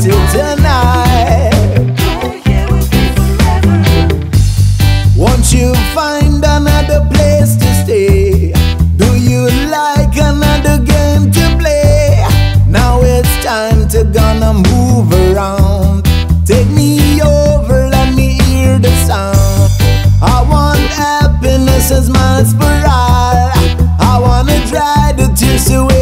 till tonight. Won't you find another place to stay? Do you like another game to play? Now it's time to gonna move around. Take me over, let me hear the sound. I want happiness as my spiral. I wanna dry the tears away.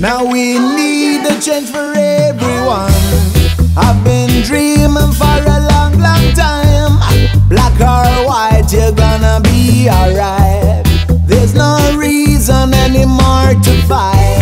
Now we need a change for everyone. I've been dreaming for a long, long time. Black or white, you're gonna be alright. There's no reason anymore to fight.